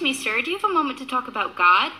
Excuse me, sir. Do you have a moment to talk about God?